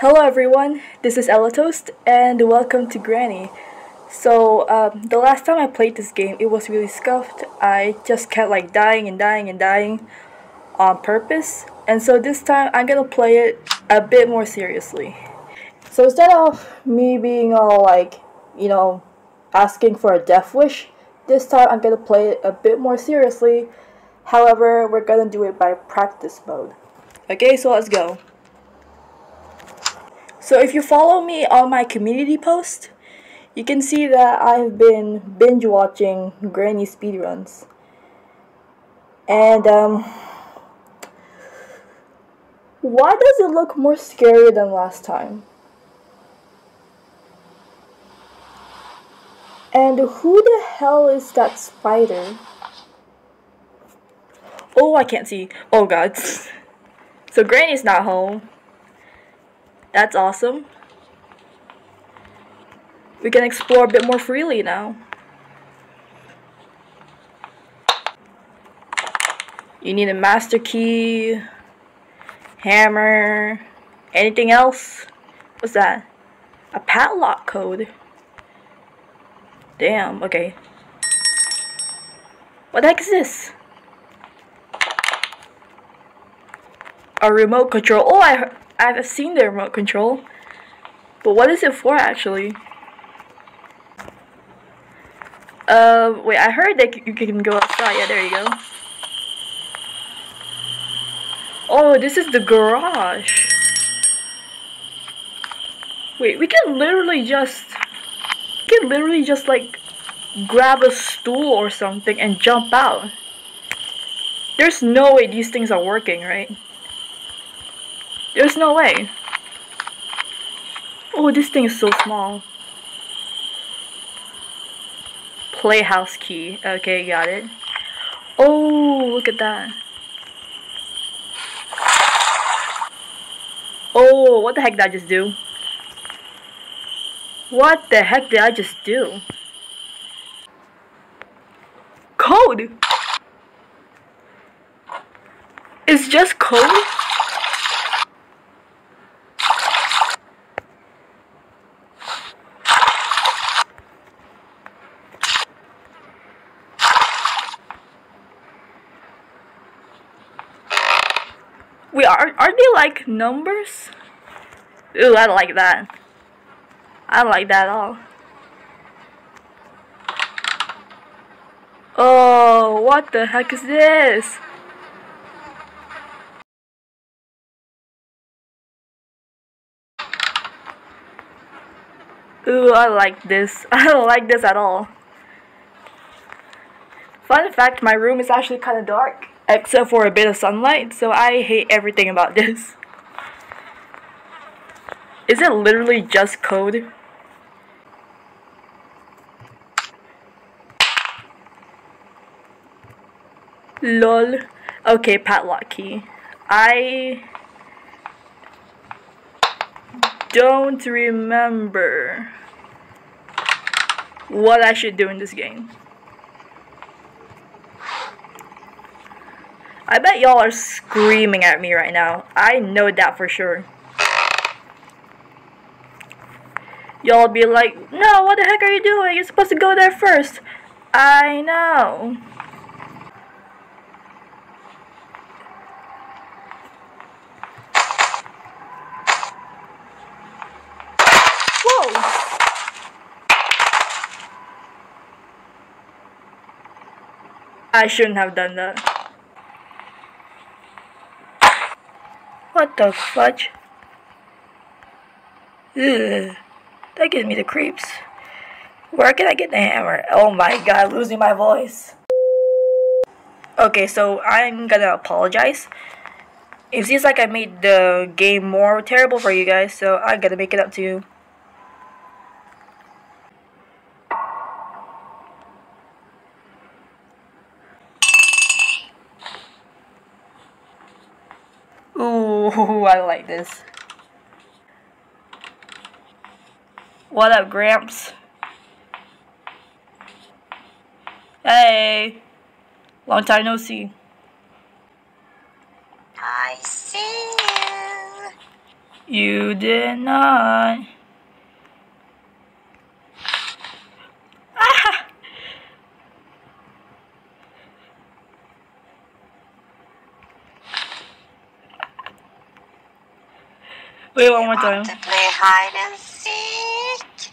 Hello everyone, this is Ella Toast and welcome to Granny. So, um, the last time I played this game, it was really scuffed. I just kept like dying and dying and dying on purpose. And so this time, I'm gonna play it a bit more seriously. So instead of me being all like, you know, asking for a death wish, this time I'm gonna play it a bit more seriously. However, we're gonna do it by practice mode. Okay, so let's go. So if you follow me on my community post, you can see that I've been binge watching Granny speedruns. And um why does it look more scary than last time? And who the hell is that spider? Oh, I can't see. Oh god. so Granny's not home. That's awesome. We can explore a bit more freely now. You need a master key, hammer, anything else? What's that? A padlock code. Damn, okay. What the heck is this? A remote control. Oh, I I've seen the remote control. But what is it for actually? Uh, wait, I heard that you can go outside. Yeah, there you go. Oh, this is the garage. Wait, we can literally just... We can literally just, like, grab a stool or something and jump out. There's no way these things are working, right? There's no way. Oh, this thing is so small. Playhouse key. Okay, got it. Oh, look at that. Oh, what the heck did I just do? What the heck did I just do? Code! It's just code? Wait, are, are they like numbers? Ooh, I like that. I like that at all. Oh, what the heck is this? Ooh, I like this. I don't like this at all. Fun fact, my room is actually kind of dark except for a bit of sunlight, so I hate everything about this. Is it literally just code? LOL. Okay, padlock key. I don't remember what I should do in this game. I bet y'all are screaming at me right now. I know that for sure. Y'all be like, no, what the heck are you doing? You're supposed to go there first. I know. Whoa. I shouldn't have done that. What the fudge? Ugh, that gives me the creeps. Where can I get the hammer? Oh my god, losing my voice. Okay, so I'm gonna apologize. It seems like I made the game more terrible for you guys, so I gotta make it up to you. Ooh, I like this. What up, Gramps? Hey! Long time no see. I see you. You did not. Ah! Wait one more time. To play hide and seek.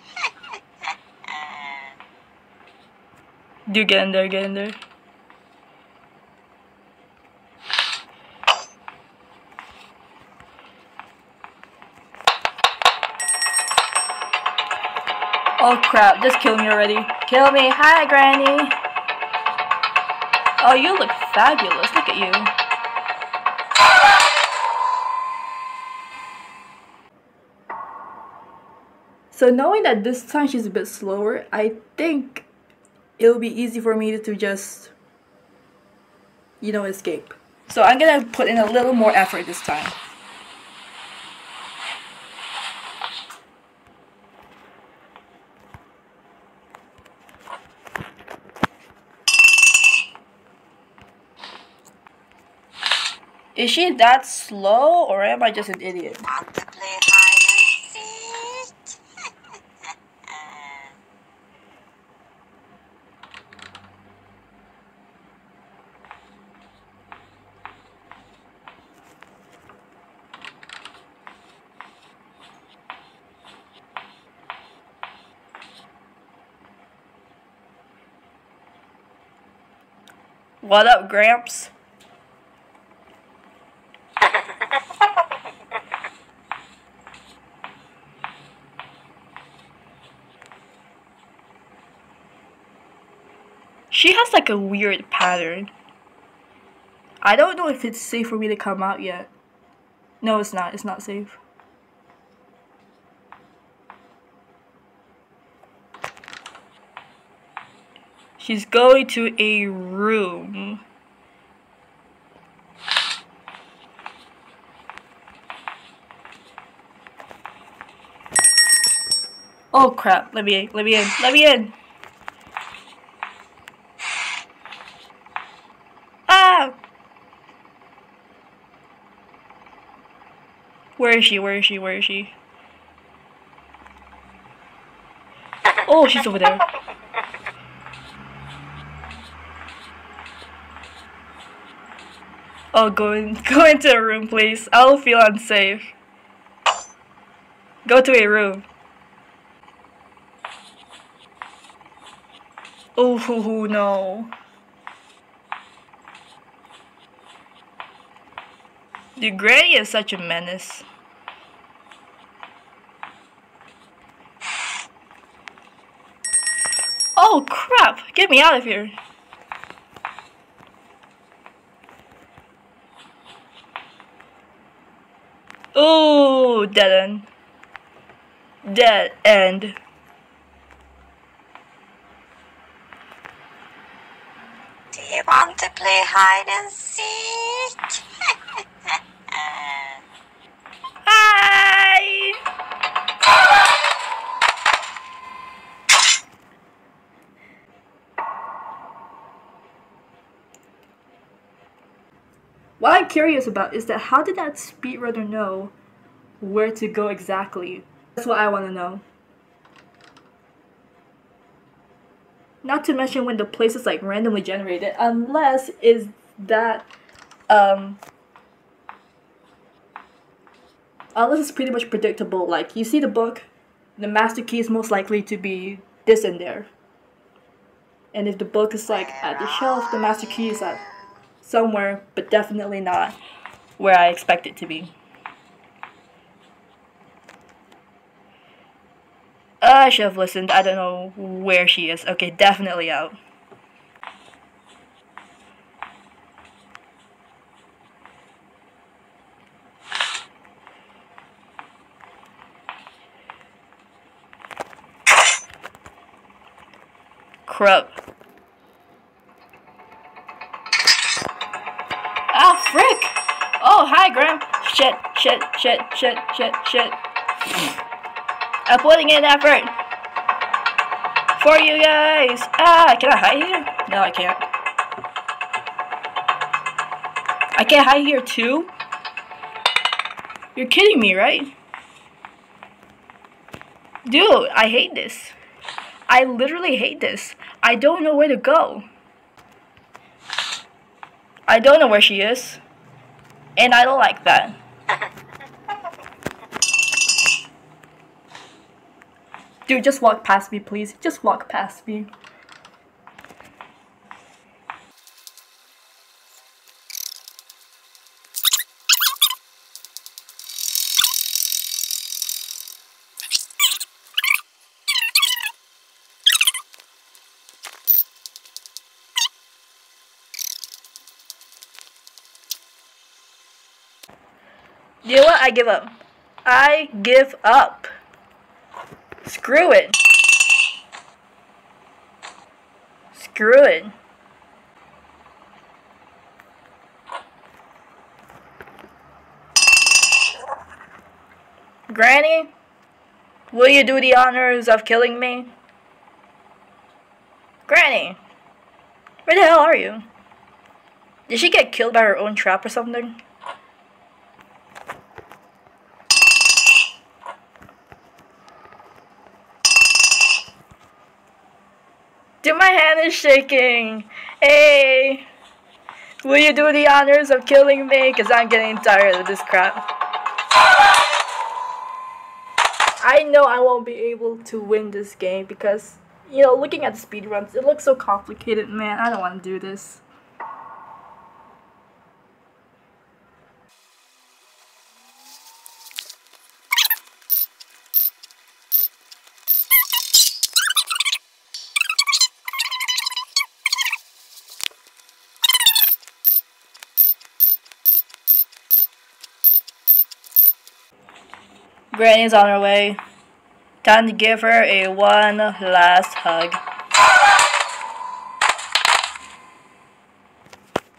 Do get in there, get in there. Oh crap, just kill me already. Kill me. Hi, Granny. Oh, you look fabulous. Look at you. So knowing that this time she's a bit slower, I think it'll be easy for me to just, you know, escape. So I'm gonna put in a little more effort this time. Is she that slow or am I just an idiot? Want to play hide and seek. What up, Gramps? She has like a weird pattern. I don't know if it's safe for me to come out yet. No, it's not. It's not safe. She's going to a room. Oh crap, let me in, let me in, let me in! Ah! Where is she, where is she, where is she? Oh, she's over there. Oh, go in, go into a room, please. I'll feel unsafe. Go to a room. Oh, no. The Granny is such a menace. Oh, crap! Get me out of here. Oh, dead end. Dead end. Do you want to play hide and seek? Hi! What I'm curious about is that how did that speedrunner know where to go exactly? That's what I want to know. Not to mention when the place is like randomly generated, unless is that um unless it's pretty much predictable. Like you see the book, the master key is most likely to be this in there. And if the book is like at the shelf, the master key is at somewhere, but definitely not where I expect it to be. I should have listened. I don't know where she is. Okay, definitely out. Crap. Shit, shit, shit, shit, shit. I'm putting in effort for you guys. Ah, can I hide here? No, I can't. I can't hide here too? You're kidding me, right? Dude, I hate this. I literally hate this. I don't know where to go. I don't know where she is. And I don't like that. Dude, just walk past me, please. Just walk past me. You know what? I give up. I give up. Screw it. Screw it. Granny, will you do the honors of killing me? Granny, where the hell are you? Did she get killed by her own trap or something? My hand is shaking. Hey, will you do the honors of killing me? Because I'm getting tired of this crap. I know I won't be able to win this game because, you know, looking at the speedruns, it looks so complicated, man. I don't want to do this. Granny's on her way. Time to give her a one last hug.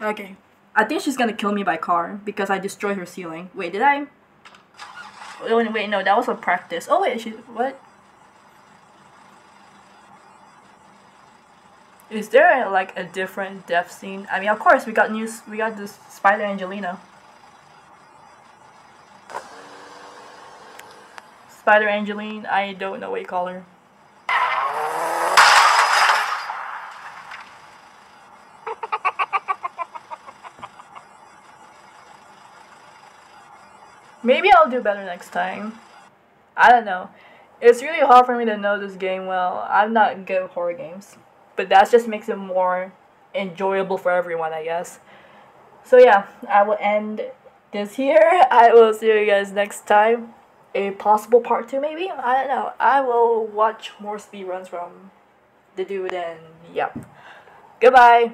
Okay. I think she's gonna kill me by car because I destroyed her ceiling. Wait, did I? Oh, wait, wait, no, that was a practice. Oh wait, she what? Is there like a different death scene? I mean, of course, we got news. We got this Spider Angelina. Spider Angeline, I don't know what you call her. Maybe I'll do better next time. I don't know. It's really hard for me to know this game well. I'm not good at horror games. But that just makes it more enjoyable for everyone, I guess. So yeah, I will end this here. I will see you guys next time a possible part two maybe? I don't know. I will watch more speedruns from the dude and yep goodbye